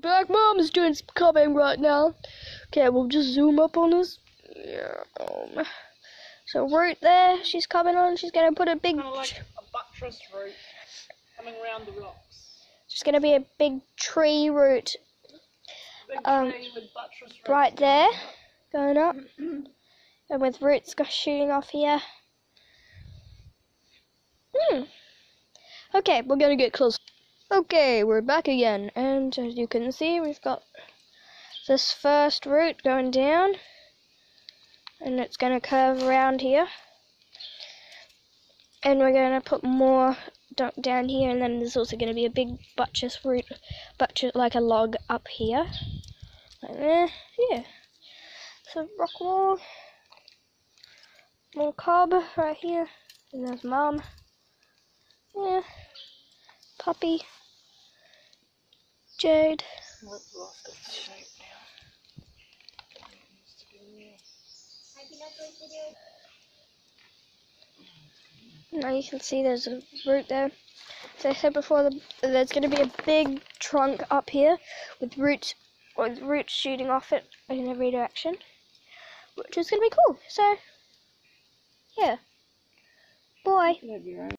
Black Mom is doing some cobbing right now. Okay, we'll just zoom up on this. Yeah. Um, so root there, she's coming on. She's gonna put a big. Kind of like a buttress root coming around the rocks. She's gonna be a big tree root Big Um, tree with buttress roots. right there, going up, and with roots shooting off here. Hmm. Okay, we're gonna get close. Okay, we're back again, and as you can see, we've got this first root going down, and it's gonna curve around here, and we're gonna put more down here, and then there's also gonna be a big buttress root, buttress like a log up here, like there, yeah. So rock wall, more cob right here, and there's mom. Yeah, puppy, Jade. Lost its shape now. Now you can see there's a root there. So I said before, the, there's going to be a big trunk up here with roots, with roots shooting off it in every direction, which is going to be cool. So, yeah. Bye.